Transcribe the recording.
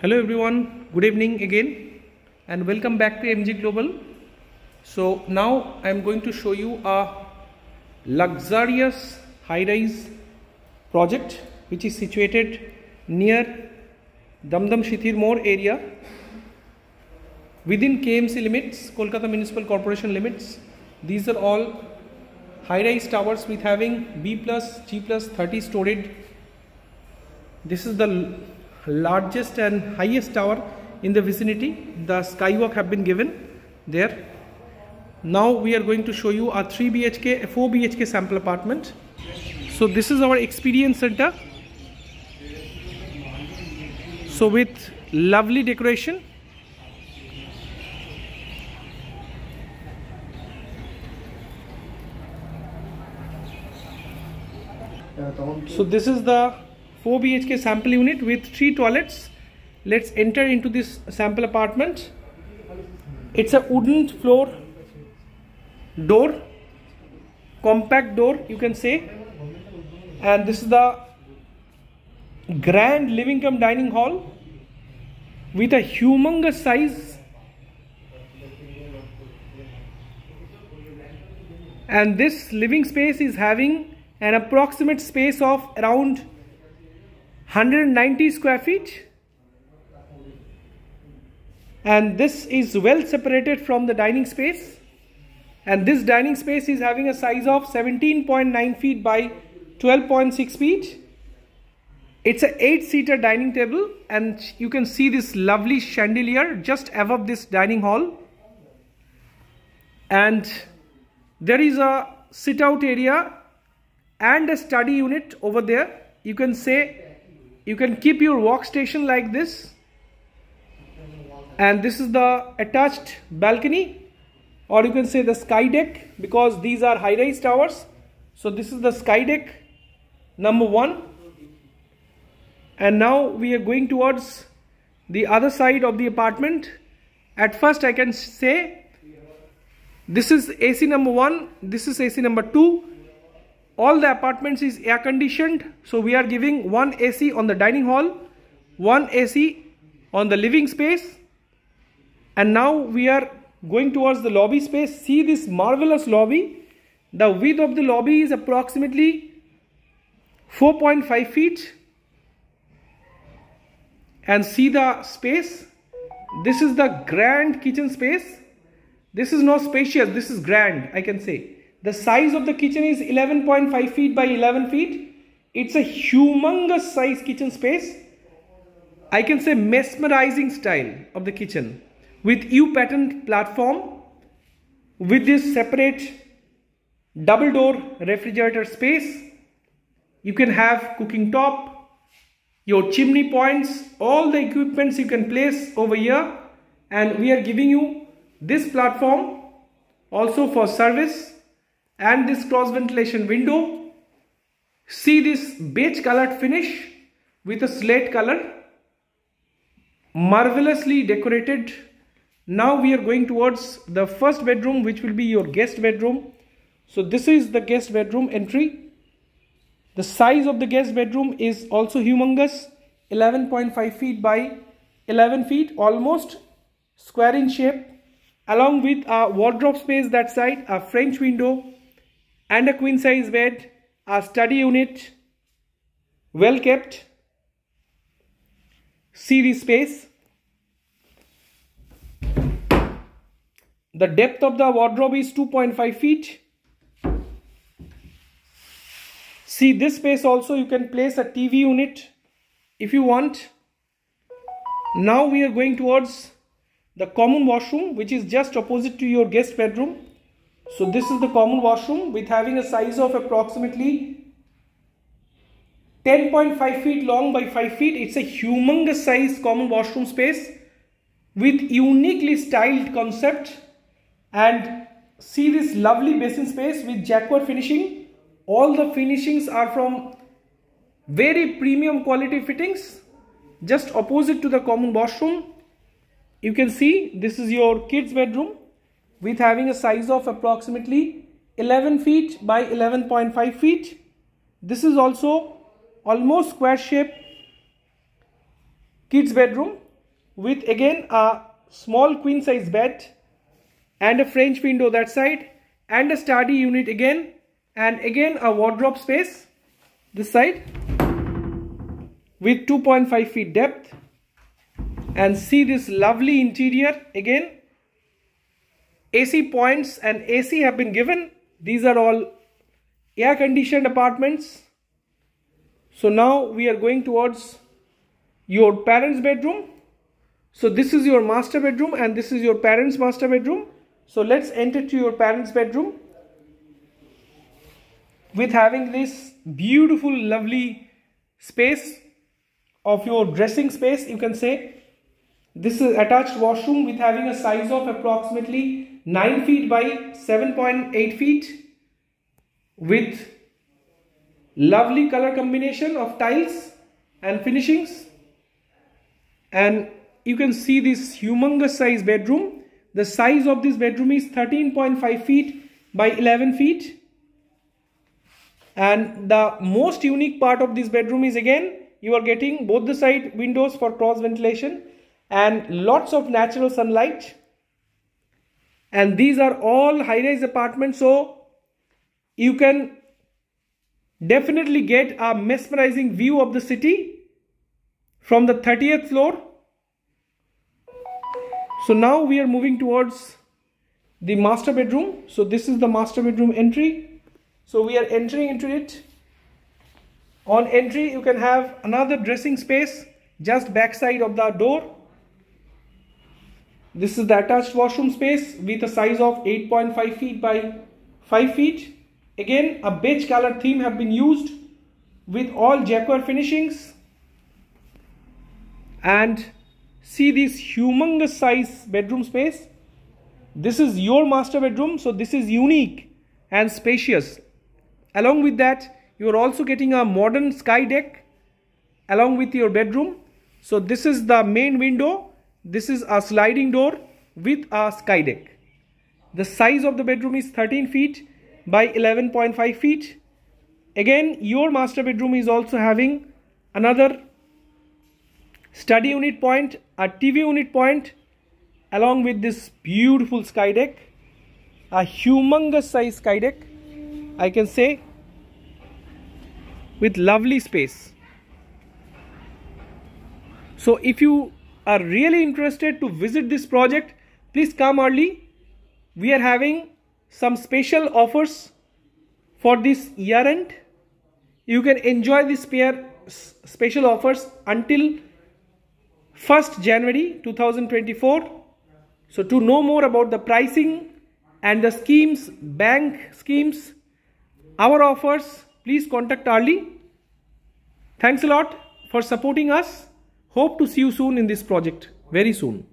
Hello everyone, good evening again and welcome back to MG Global. So now I am going to show you a luxurious high-rise project which is situated near Damdam Sinthir More area within KMC limits, Kolkata Municipal Corporation limits. These are all high-rise towers with having B plus, G plus 30 storied. This is the largest and highest tower in the vicinity. The skywalk have been given there. Now we are going to show you a 3 BHK, a 4 BHK sample apartment. So this is our experience center. So with lovely decoration. So this is the 4 BHK sample unit with 3 toilets. Let's enter into this sample apartment. It's a wooden floor door, compact door you can say. And this is the grand living cum dining hall with a humongous size and this living space is having an approximate space of around 190 square feet. And this is well separated from the dining space. And this dining space is having a size of 17.9 feet by 12.6 feet. It's a 8 seater dining table and you can see this lovely chandelier just above this dining hall. And there is a sit out area and a study unit over there. You can say you can keep your workstation like this. And this is the attached balcony or you can say the sky deck because these are high rise towers. So this is the sky deck number one. And now we are going towards the other side of the apartment. At first I can say this is AC number one this is AC number two all the apartments is air conditioned so we are giving one AC on the dining hall one AC on the living space and now we are going towards the lobby space. See this marvelous lobby? The width of the lobby is approximately 4.5 feet. And see the space? This is the grand kitchen space. This is not spacious this is grand i can say the size of the kitchen is 11.5 feet by 11 feet. It's a humongous size kitchen space. I can say mesmerizing style of the kitchen with U-pattern platform with this separate double door refrigerator space. You can have cooking top, your chimney points, all the equipments you can place over here and we are giving you this platform also for service and this cross ventilation window. See this beige colored finish with a slate color. Marvelously decorated. Now we are going towards the first bedroom which will be your guest bedroom. So this is the guest bedroom entry. The size of the guest bedroom is also humongous. 11.5 feet by 11 feet almost square in shape along with a wardrobe space that side a french window and a queen size bed, a study unit, well kept, series space. The depth of the wardrobe is 2.5 feet. See this space also you can place a TV unit if you want. Now we are going towards the common washroom which is just opposite to your guest bedroom. So this is the common washroom with having a size of approximately 10.5 feet long by 5 feet. It's a humongous size common washroom space with uniquely styled concept and see this lovely basin space with Jaquar finishing. All the finishings are from very premium quality fittings just opposite to the common washroom. You can see this is your kids bedroom with having a size of approximately 11 feet by 11.5 feet. This is also almost square shape kids bedroom with again a small queen size bed and a French window that side and a study unit again and again a wardrobe space this side with 2.5 feet depth and see this lovely interior again AC points and AC have been given. These are all air conditioned apartments. So now we are going towards your parents bedroom. So this is your master bedroom and this is your parents master bedroom. So let's enter to your parents bedroom with having this beautiful lovely space of your dressing space you can say. This is attached washroom with having a size of approximately 9 feet by 7.8 feet with lovely color combination of tiles and finishings. And you can see this humongous size bedroom. The size of this bedroom is 13.5 feet by 11 feet. And the most unique part of this bedroom is again you are getting both the side windows for cross ventilation and lots of natural sunlight and these are all high-rise apartments so you can definitely get a mesmerizing view of the city from the 30th floor. So now we are moving towards the master bedroom. So this is the master bedroom entry. So we are entering into it. On entry you can have another dressing space just backside of the door this is the attached washroom space with a size of 8.5 feet by 5 feet. Again, a beige color theme have been used with all Jaquar finishings. And see this humongous size bedroom space. This is your master bedroom. So this is unique and spacious. Along with that, you are also getting a modern sky deck along with your bedroom. So this is the main window this is a sliding door with a sky deck. The size of the bedroom is 13 feet by 11.5 feet. Again, your master bedroom is also having another study unit point, a TV unit point along with this beautiful sky deck. A humongous size sky deck, I can say, with lovely space. So if you are really interested to visit this project, please come early. We are having some special offers for this year end. You can enjoy this pair special offers until 1st January 2024. So to know more about the pricing and the schemes, bank schemes, our offers, please contact early. Thanks a lot for supporting us. Hope to see you soon in this project very soon.